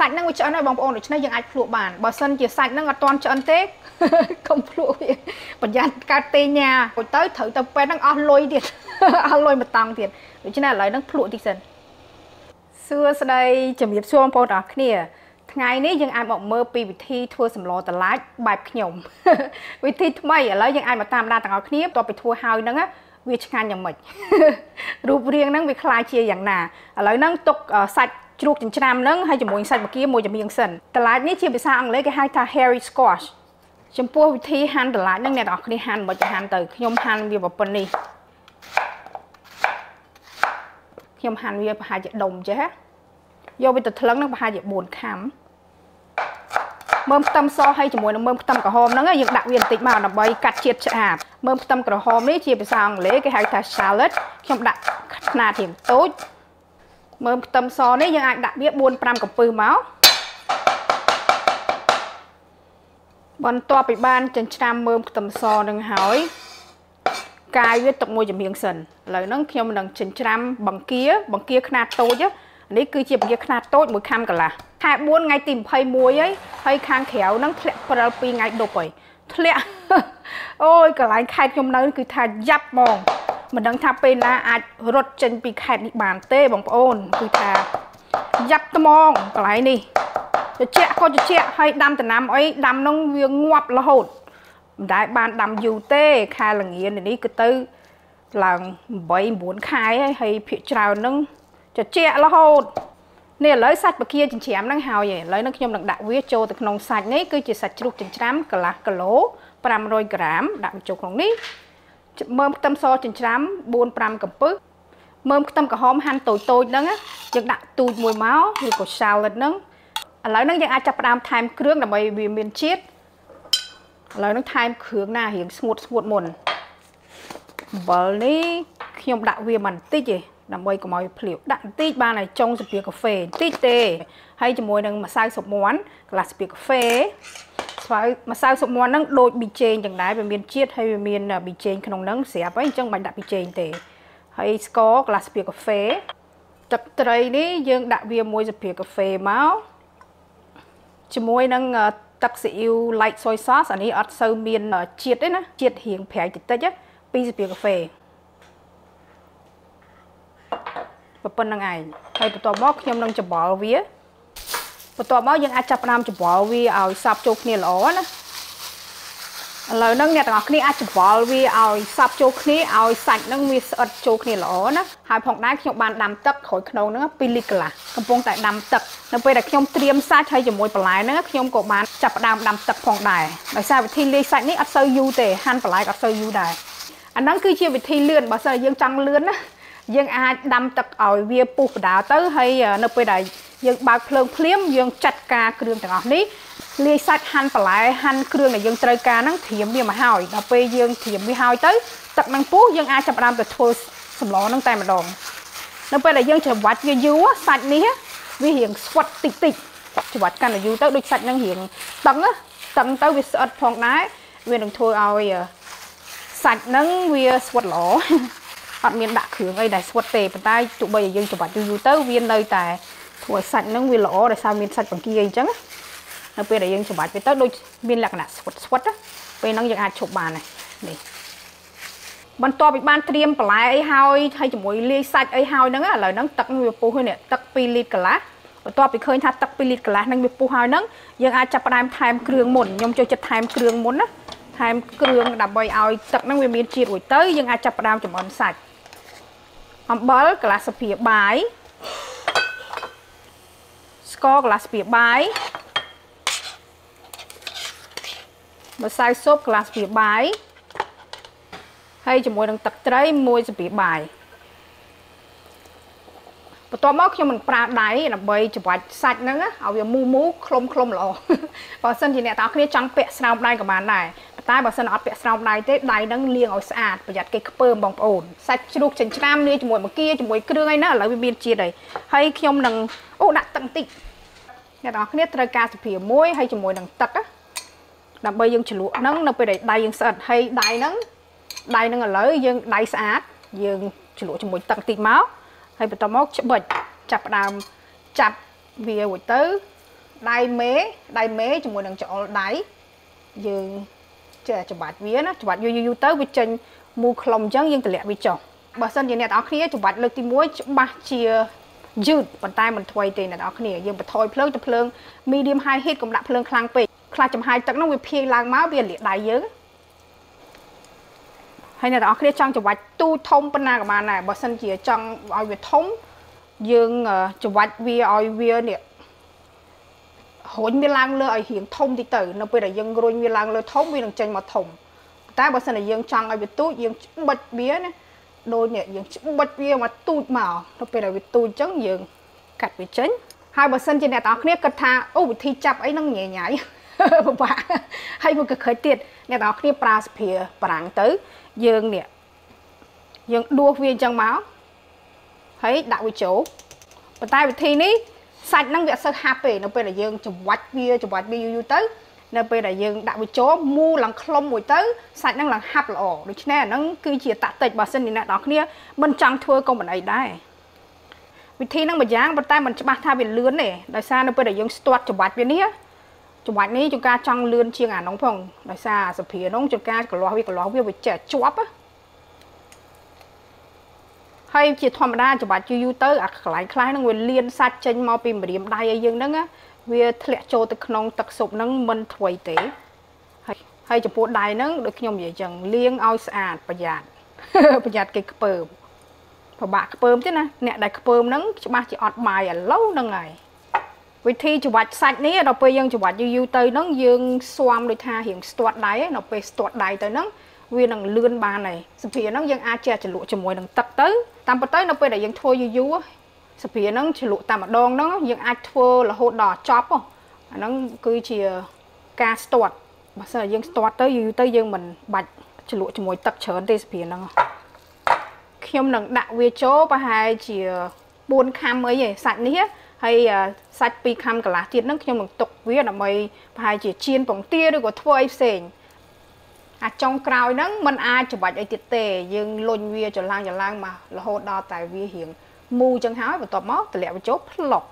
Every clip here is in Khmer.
សាច់ហ្នឹងវាឆ្អិនហើយបងប្អូនដូច្នេះយើងអាចភ្លក់បានបើសិនជាសាច់ហ្នឹងអត់ទាន់ឆ្អិនទេកុំភ្លក់វាប្រយ័ត្នកើតទេញ៉ាទៅត្រូវទៅពេលហ្នឹងអស់លុយទៀតអស់លុយមួយតង់ទៀតដូច្នេះឥឡូវហ្នឹងភ្លក់តិចសិនសួស្តីជំរាបសួរបងប្អូនទាំងអស់គ្នាថ្ងៃនេះយើងអាចមកមើលពីវិធីធ្វើសម្លតឡាចបែបខ្ញុំវិធីថ្មីឥឡូវយើងអាចមកតាមដានទាំងអស់គ្នាបន្ទាប់ពីធ្វើហើយហ្នឹងវាឆ្ងាញ់យ៉ាងម៉េចរូបរាងហ្នឹងវាคล้ายជាយ៉ាងណាឥឡូវហ្នឹងទុកសាច់ ជ្រូកចិញ្ច្រាំហ្នឹងហើយជាមួយសាច់បង្គាមួយចម្រៀងសិនតឡាចនេះជាភាសាអង់គ្លេសគេហៅថា hairy squash ចំពោះវិធីហាន់តឡាចហ្នឹងអ្នកនរគ្នាហាន់មិនហាន់ទៅខ្ញុំហាន់វាប៉ុណ្នេះខ្ញុំហាន់វាប្រហែលជាដុំចេះយកវាទៅថ្លឹងហ្នឹងប្រហែលជា4ខាំមើមខ្ទឹមសហើយជាមួយនឹងមើមខ្ទឹមក្រហមហ្នឹងយើងដាក់វាបន្តិចមកដើម្បីកាត់ជាតិឆ្អាបមើមខ្ទឹមក្រហមនេះជាភាសាអង់គ្លេសគេហៅថា shallot ខ្ញុំដាក់ខ្នាតរៀងតូច មើមខ្ទឹមសនេះយើងអាចដាក់វា4 5កំពឹសមកបន្ទាប់ពីបានចិញ្ច្រាំមើមខ្ទឹមសនឹងហើយកាយវាទឹកមួយចម្រៀងសិនឥឡូវហ្នឹងខ្ញុំនឹងចិញ្ច្រាំបង្គាបង្គាខ្នាតតូចនេះគឺជាបង្គាខ្នាតតូចមួយខាំកន្លះខែ4ថ្ងៃទី21ហើយហើយខាងក្រៅហ្នឹងធ្លាក់ព្រិល2ថ្ងៃដប់ហើយធ្លាក់អូយកន្លែងខេតខ្ញុំនៅគឺថាយ៉ាប់ហ្មង មិនដឹងថាពេលណាអាចរត់ចេញពីខេត្តនេះបានទេបងប្អូនគឺថាយ៉ាប់ត្មងកន្លែងនេះត្រជាក់ក៏ត្រជាក់ហើយដាំដំណាំអីដាំនោះវាងាប់រហូតមិនដែលបានដាំយូរទេខែលងានេះគឺទៅឡើង8 9ខែហើយហើយភាកច្រើននឹងត្រជាក់រហូតនេះឥឡូវសាច់បកាចិញ្ច្រាំហ្នឹងហើយឥឡូវនេះខ្ញុំនឹងដាក់វាចូលទៅក្នុងសាច់នេះគឺជាសាច់ជ្រូកចិញ្ច្រាំកន្លះគីឡូ500ក្រាមដាក់វាចូលក្នុងនេះ មើមខ្ទឹមសចិញ្ច្រាំ4 5កំពឹសមើមខ្ទឹមក្រហមហាន់តូចតូចហ្នឹងយើងដាក់ទូចមួយមកឬក៏ salad ហ្នឹងឥឡូវហ្នឹងយើងអាចចាប់ផ្ដើមថែមគ្រឿងដើម្បីវាមានជាតិឥឡូវហ្នឹងថែមគ្រឿងណារៀងស្ងួតស្ងួតមុនអំបិលនេះខ្ញុំដាក់វាបន្តិចទេដើម្បីកុំឲ្យភ្លាវដាក់បន្តិចបានឲ្យចុងស្ពាកាហ្វេបន្តិចទេហើយជាមួយនឹងម្សៅស៊ុបមាន់កន្លះស្ពាកាហ្វេ ស្វៅម្សៅស៊ុបមាន់ហ្នឹងដូចប៊ីចេងចឹងដែរវាមានជាតិហើយវាមានប៊ីចេងក្នុងហ្នឹងស្រាប់ហើយអញ្ចឹងមិនដាក់ប៊ីចេងទេហើយស្ករកន្លះស្ពាកាហ្វេទឹកត្រីនេះយើងដាក់វាមួយស្ពាកាហ្វេមកជាមួយនឹងទឹកស៊ីអ៊ីវ light soy sauce អានេះអត់សូវមានជាតិទេណាជាតិរៀងប្រៃតិចតិច2ស្ពាកាហ្វេប៉ុណ្្នឹងឯងហើយបន្ទាប់មកខ្ញុំនឹងច្បល់វា បន្ទាប់មកយើងអាចចាប់ផ្ដើមច្បល់វាឲ្យសប់ចូលគ្នាល្អណាឥឡូវហ្នឹងអ្នកទាំងអស់គ្នាអាចច្បល់វាឲ្យសប់ចូលគ្នាឲ្យសាច់ហ្នឹងវាស្អិតចូលគ្នាល្អណាហើយផងដែរខ្ញុំបានដាំទឹកក្រួយខ្នងហ្នឹង2លីត្រកន្លះកំពុងតែដាំទឹកនៅពេលដែលខ្ញុំត្រៀមសាច់ហើយជាមួយបន្លែហ្នឹងខ្ញុំក៏បានចាប់ផ្ដើមដាំទឹកផងដែរដោយសារវិធីលាយសាច់នេះអត់សូវយូរទេហាន់បន្លែក៏អត់សូវយូរដែរអាហ្នឹងគឺជាវិធីលឿនបើសិនយើងចង់លឿនណាយើងអាចដាំទឹកឲ្យវាពុះបដាទៅហើយនៅពេលដែល យើងបើកភ្លើងភ្លាមយើងចាត់ការគ្រឿងទាំងអស់នេះលាយសាច់ហាន់បន្លែហាន់គ្រឿងដែលយើងត្រូវការហ្នឹងត្រៀមវាមកហើយដល់ពេលយើងត្រៀមវាហើយទៅទឹកនឹងពុះយើងអាចចាប់ផ្ដើមទៅធ្វើសម្លហ្នឹងតែម្ដងនៅពេលដែលយើងច្របាច់វាយូរសាច់នេះវារៀងស្វិតតិចតិចច្របាច់កាន់តែយូរទៅដូចសាច់ហ្នឹងរៀងតឹងតឹងទៅវាស្អិតផងដែរវានឹងធ្វើឲ្យសាច់ហ្នឹងវាស្វិតល្អអត់មានដាក់គ្រឿងអីដែលស្វិតទេប៉ុន្តែទោះបីយើងច្របាច់យូរយូរទៅវានៅតែ ធ្វើឲ្យសាច់ហ្នឹងវាល្អដោយសារមានសាច់បង្គាអីចឹងនៅពេលដែលយើងច្របាច់វាទៅដូចមានលក្ខណៈស្វិតស្វិតពេលហ្នឹងយើងអាចឈប់បានហើយនេះបន្ទាប់ពីបានត្រៀមបន្លែអីហើយហើយជាមួយលាយសាច់អីហើយហ្នឹងឥឡូវហ្នឹងទឹកវាពុះហើយនេះទឹក2លីត្រកន្លះបន្ទាប់ពីឃើញថាទឹក2លីត្រកន្លះហ្នឹងវាពុះហើយហ្នឹងយើងអាចចាប់ផ្ដើមថែមគ្រឿងមុនខ្ញុំចូលចិត្តថែមគ្រឿងមុនណាថែមគ្រឿងដើម្បីឲ្យទឹកហ្នឹងវាមានជាតិរួចទៅយើងអាចចាប់ផ្ដើមចម្អិនសាច់អំបិលកន្លះស្លាបព្រាបាយ ស្ករកន្លះស្លាបព្រាបាយម្សៅស៊ុបកន្លះស្លាបព្រាបាយហើយជាមួយនឹងទឹកត្រីមួយស្លាបព្រាបាយបន្ទាប់មកខ្ញុំនឹងប្រើដៃដើម្បីច្របាច់សាច់ហ្នឹងឲ្យវាមូមូខ្លុំខ្លុំល្អបើមិនជាអ្នកទាំងគ្នាចង់ពាក់ស្រោមដៃក៏បានដែរ តែបើសិនអត់ពាក់ស្រោមដៃទេដៃហ្នឹងលាងឲ្យស្អាតប្រយ័ត្នគេខ្ពើមបងប្អូនសាច់ជ្រូកចិញ្ច្រាំលាយជាមួយបង្គាជាមួយគ្រឿងអីណាឥឡូវវាមានជាតិហើយហើយខ្ញុំនឹងអូដាក់ទឹកបន្តិចអ្នកទាំងគ្នាត្រូវការសុភាមួយហើយជាមួយនឹងទឹកដើម្បីយើងជ្រលក់ហ្នឹងនៅពេលដែលដៃយើងស្អិតហើយដៃហ្នឹងដៃហ្នឹងឥឡូវយើងដៃស្អាត យើងជ្រលក់ជាមួយទឹកបន្តិចមកហើយបន្តមកច្បិចចាប់ផ្ដើមចាប់វារួចទៅដៃមេដៃមេជាមួយនឹងច្អល់ដៃយើង ចេះច្បាច់វាណាច្បាច់យូរយូរទៅវាចេញមូលខ្លុំអញ្ចឹងយើងតម្លាក់វាចុះបើសិនជាអ្នកទាំងអស់គ្នាច្បាច់លើកទី1ច្បាស់ជាយឺតប៉ុន្តែមិនថ្មីទេអ្នកនរគ្នាយើងបន្ថយភ្លើងទៅភ្លើង medium high heat កុំដាក់ភ្លើងខ្លាំងពេកខ្លះចំហាយទឹកនោះវាភាយឡើងមកវាលាកដៃយើងហើយអ្នកនរគ្នាចង់ច្រវាច់ទូធំប៉ុណ្ណាក៏បានដែរបើសិនជាចង់ឲ្យវាធំយើងច្រវាច់វាឲ្យវានេះ រុញវាឡើងលើឲ្យរៀងធំតិចទៅនៅពេលដែលយើងរុញវាឡើងលើធំវានឹងចេញមកធំតែបើសិនជាយើងចង់ឲ្យវាទូចយើងបិទវាណាដូចនេះយើងបិទវាមកទូចមកទៅពេលដែលវាទូចអញ្ចឹងយើងកាត់វាចេញហើយបើសិនជាអ្នកទាំងអស់គ្នាគិតថាអូវិធីចាប់អីហ្នឹងញ៉ៃញ៉ៃពិបាកហើយមកកខិតទៀតអ្នកទាំងអស់គ្នាប្រើសភាប្រាំងទៅយើងនេះយើងដួសវាអញ្ចឹងមកហើយដាក់វាចូលប៉ុន្តែវិធីនេះ សាច់ហ្នឹងវាអត់សូវហាប់ទេនៅពេលដែលយើងច្រវាច់វាច្រវាច់វាយូរយូរទៅនៅពេលដែលយើងដាក់វាចូលមូលឡើងខ្លុំមួយទៅសាច់ហ្នឹងឡើងហាប់ល្អដូច្នេះអាហ្នឹងគឺជាតាក់ទិចបើសិនជាអ្នកនរគ្នាមិនចង់ធ្វើក៏មិនអីដែរវិធីហ្នឹងមួយយ៉ាងប៉ុន្តែមិនច្បាស់ថាវាលឿនទេដោយសារនៅពេលដែលយើងស្ទាត់ច្រវាច់វានេះច្រវាច់នេះជួនកាលចង់លឿនជាងអានោះផងដោយសារសភានោះជួនកាលកលាស់វាកលាស់វាវាចេះជាប់ ហើយជាធម្មតាច្រវាច់យូរយូរទៅអាកន្លែងខ្លះហ្នឹងវាលៀនសាច់ចេញមកពីម្រាមដៃឲ្យយើងហ្នឹងវាធ្លាក់ចូលទៅក្នុងទឹកស៊ុបហ្នឹងមិនធ្វេទេហើយហើយចំពោះដៃហ្នឹងដូចខ្ញុំនិយាយចឹងលាងឲ្យស្អាតប្រយ័ត្នប្រយ័ត្នគេខ្ពើមពិបាកខ្ពើមទេណាអ្នកដែលខ្ពើមហ្នឹងច្បាស់ជាអត់បាយឥឡូវហ្នឹងហើយវិធីច្រវាច់សាច់នេះដល់ពេលយើងច្រវាច់យូរយូរទៅហ្នឹងយើងស្វាមដូចថារៀងស្ទាត់ដៃដល់ពេលស្ទាត់ដៃទៅហ្នឹងវានឹងលឿនបានហើយសភាហ្នឹងយើងអាចចេះជ្រលក់ជាមួយនឹងទឹកទៅ តាមពិតទៅនៅពេលដែលយើងធ្វើយូរយូរសភាហ្នឹងជ្រលក់តែម្ដងហ្នឹងយើងអាចធ្វើរហូតដល់ចប់អាហ្នឹងគឺជាការស្ទាត់បើសិនយើងស្ទាត់ទៅយូរទៅយើងមិនបាច់ជ្រលក់ជាមួយទឹកច្រើនទេសភាហ្នឹងខ្ញុំនឹងដាក់វាចូលប្រហែលជា4ខាំអីឯសាច់នេះហើយសាច់2ខាំកន្លះទៀតហ្នឹងខ្ញុំនឹងទុកវាដើម្បីប្រហែលជាជៀនពងទាឬក៏ធ្វើអីផ្សេង អាចុងក្រោយហ្នឹងมันអាចច្របាច់អីទៀតទេយើងលុញវាចឡើងចឡើងមករហូតដល់តែវារៀងមូចឹងហើយបន្ទាប់មកតម្លាក់វាចូលផ្លុក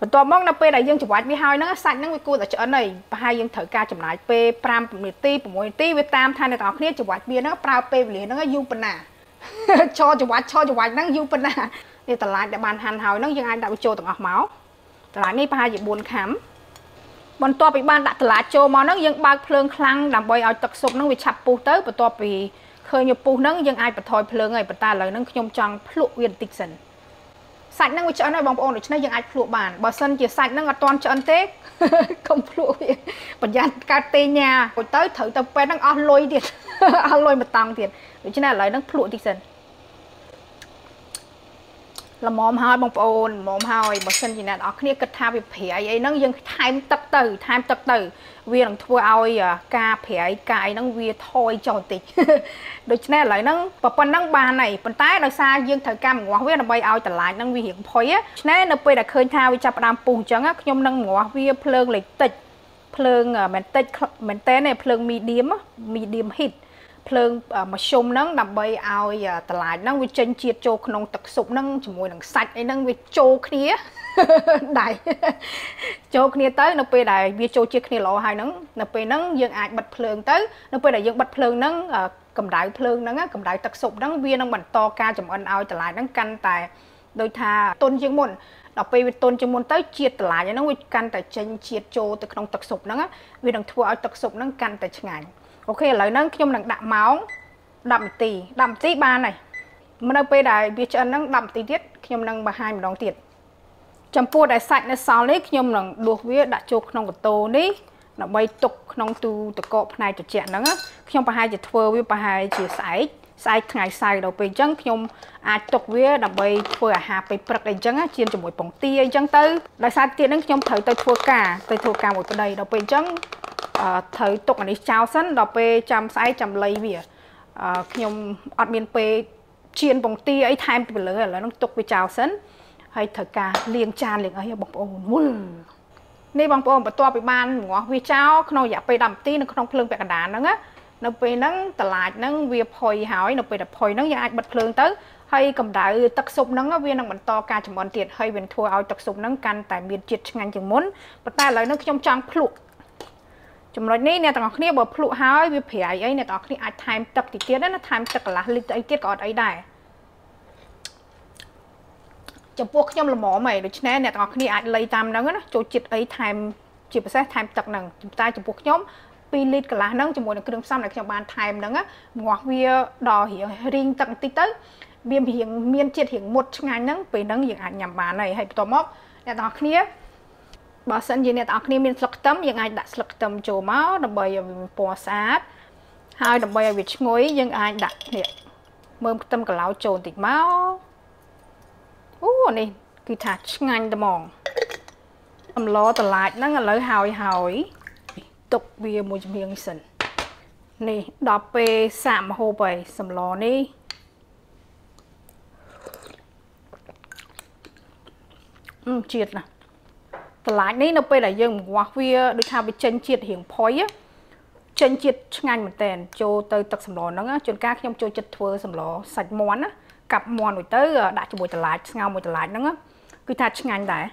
បន្ទាប់មកនៅពេលដែលយើងច្របាច់វាហើយហ្នឹងសាច់ហ្នឹងវាគួរតែឆ្អិនហើយប្រហែលយើងត្រូវការចំណាយពេល5នាទី6នាទីវាតាមថាអ្នកនរគ្នាច្របាច់វាហ្នឹងប្រើពេលវេលាហ្នឹងយូរប៉ុណ្ណាឆច្របាច់ឆច្របាច់ហ្នឹងយូរប៉ុណ្ណានេះតឡាចដែលបានហាន់ហើយហ្នឹងយើងអាចដាក់វាចូលទាំងអស់មកតឡាចនេះប្រហែលជា4ខាំ បន្ទាប់ពីបានដាក់តឡាចចូលមកហ្នឹងយើងបើកភ្លើងខ្លាំងដើម្បីឲ្យទឹកស៊ុបហ្នឹងវាឆាប់ពុះទៅបន្ទាប់ពីឃើញវាពុះហ្នឹងយើងអាចបន្ថយភ្លើងហើយប៉ុន្តែឥឡូវហ្នឹងខ្ញុំចង់ភ្លក់វាបន្តិចសិនសាច់ហ្នឹងវាឆ្អិនហើយបងប្អូនដូច្នេះយើងអាចភ្លក់បានបើសិនជាសាច់ហ្នឹងអត់ទាន់ឆ្អិនទេកុំភ្លក់វាប្រយ័ត្នកើតទេញ៉ាទៅត្រូវទៅពេទ្យហ្នឹងអស់លុយទៀតអស់លុយមួយតង់ទៀតដូច្នេះឥឡូវហ្នឹងភ្លក់តិចសិន ល្មមហើយបងប្អូនល្មមហើយបើសិនជាអ្នកនរគ្នាគិតថាវាប្រៃអីហ្នឹងយើងថែមទឹកទៅថែមទឹកទៅ វានឹងធ្វើឲ្យការប្រៃកាយហ្នឹងវាថយចុះបន្តិចដូច្នេះឥឡូវហ្នឹងប៉ុណ្ណឹងបានហើយប៉ុន្តែដោយសារយើងត្រូវការងាស់វាដើម្បីឲ្យតម្លាញហ្នឹងវារៀងផុយឆ្នេះនៅពេលដែលឃើញថាវាចាប់ផ្ដើមពុះអញ្ចឹងខ្ញុំនឹងងាស់វាភ្លើងលេខតិចភ្លើងមិនតិចមែនតើភ្លើង medium medium heat ភ្លើងមធ្យមហ្នឹងដើម្បីឲ្យតឡាចហ្នឹងវាចេញជាតិចូលក្នុងទឹកស៊ុបហ្នឹងជាមួយនឹងសាច់អីហ្នឹងវាចូលគ្នាដៃចូលគ្នាទៅនៅពេលដែលវាចូលជាតិគ្នាល្អហើយហ្នឹងនៅពេលហ្នឹងយើងអាចបិទភ្លើងទៅនៅពេលដែលយើងបិទភ្លើងហ្នឹងកម្ដៅភ្លើងហ្នឹងកម្ដៅទឹកស៊ុបហ្នឹងវានឹងបន្តការចំអិនឲ្យតឡាចហ្នឹងកាន់តែដូចថាទុនជាងមុនដល់ពេលវាទុនជាងមុនទៅជាតិតឡាចហ្នឹងវាកាន់តែចេញជាតិចូលទៅក្នុងទឹកស៊ុបហ្នឹងវានឹងធ្វើឲ្យទឹកស៊ុបហ្នឹងកាន់តែឆ្ងាញ់ អូខេឥឡូវហ្នឹងខ្ញុំនឹងដាក់ម៉ោង10នាទី10នាទីបានហើយនៅពេលដែលវាឆ្អិនហ្នឹង10នាទីទៀតខ្ញុំនឹងបង្ហាញម្ដងទៀតចំពោះដែលសាច់នៅសល់នេះខ្ញុំនឹងដួសវាដាក់ចូលក្នុងកតោនេះដើម្បីទុកក្នុងទូទឹកកកផ្នែកត្រជាក់ហ្នឹងខ្ញុំប្រហែលជាធ្វើវាប្រហែលជាស្អែកស្អែកថ្ងៃសៅរ៍ដល់ពេលអញ្ចឹងខ្ញុំអាចទុកវាដើម្បីធ្វើអាហារពេលព្រឹកអីចឹងជៀនជាមួយពងទាអីចឹងទៅដោយសារទៀតហ្នឹងខ្ញុំត្រូវទៅធ្វើការទៅធ្វើការមួយប្តីដល់ពេលអញ្ចឹង ត្រូវទុកអានេះចោលសិនដល់ពេលចាំស្អែកចាំលៃវាខ្ញុំអត់មានពេលជៀនពងទាអីថែមពីលើឥឡូវហ្នឹងទុកវាចោលសិនហើយត្រូវការលាងចានលាងអីបងប្អូនវល់នេះបងប្អូនបន្ទាប់ពីបានងាស់វាចោលក្នុងរយៈពេល10នាទីនៅក្នុងភ្លើងពាក់កណ្ដាលហ្នឹងណានៅពេលហ្នឹងតឡាចហ្នឹងវាផុយហើយនៅពេលដែលផុយហ្នឹងយើងអាចបិទភ្លើងទៅហើយកម្ដៅទឹកស៊ុបហ្នឹងវានឹងបន្តការចម្អិនទៀតហើយវាធ្វើឲ្យទឹកស៊ុបហ្នឹងកាន់តែមានជាតិឆ្ងាញ់ជាងមុនប៉ុន្តែឥឡូវនេះខ្ញុំចង់ភ្លក់ ចំណុចនេះអ្នកទាំងអស់គ្នាបើភ្លក់ហើយវាប្រៃអីអ្នកទាំងអស់គ្នាអាចថែមទឹកតិចទៀតណាថែមទឹកកន្លះលីត្រអីទៀតក៏អត់អីដែរចំពោះខ្ញុំល្មមហីដូច្នេះអ្នកទាំងអស់គ្នាអាចលៃតាមហ្នឹងណាចូលចិត្តអីថែមជាពិសេសថែមទឹកហ្នឹងតែចំពោះខ្ញុំ2លីត្រកន្លះហ្នឹងជាមួយនឹងគ្រឿងផ្សំដែលខ្ញុំបានថែមហ្នឹងងាស់វាដល់រៀងរីងទឹកបន្តិចទៅវារៀងមានជាតិរៀងមុតឆ្ងាញ់ហ្នឹងពេលហ្នឹងយើងអាចញ៉ាំបានហើយហើយបន្ទាប់មកអ្នកទាំងអស់គ្នា បើសិនជាអ្នកទាំងអស់គ្នាមានស្លឹកខ្ទឹមយើងអាចដាក់ស្លឹកខ្ទឹមចូលមកដើម្បីឲ្យវាពណ៌ស្អាតហើយដើម្បីឲ្យវាឈ្ងុយយើងអាចដាក់នេះមើមខ្ទឹមកន្លោចូលបន្តិចមកអូនេះគឺថាឆ្ងាញ់ត្មងអំឡតឡាចហ្នឹងឥឡូវហើយហើយទុកវាមួយចំហៀងសិននេះដល់ពេលសាកមហូបហើយសម្លនេះអឺជាតិណា តឡាចនេះនៅពេលដែលយើងងាស់វាដូចថាវាចេញជាតិរៀងផុយចេញជាតិឆ្ងាញ់មែនតែនចូលទៅទឹកសម្លហ្នឹងជួនកាលខ្ញុំចូលចិត្តធ្វើសម្លសាច់មាន់ណាកាប់មាន់រួចទៅដាក់ជាមួយតឡាចស្ងោរមួយតឡាចហ្នឹងគឺថាឆ្ងាញ់ដែរ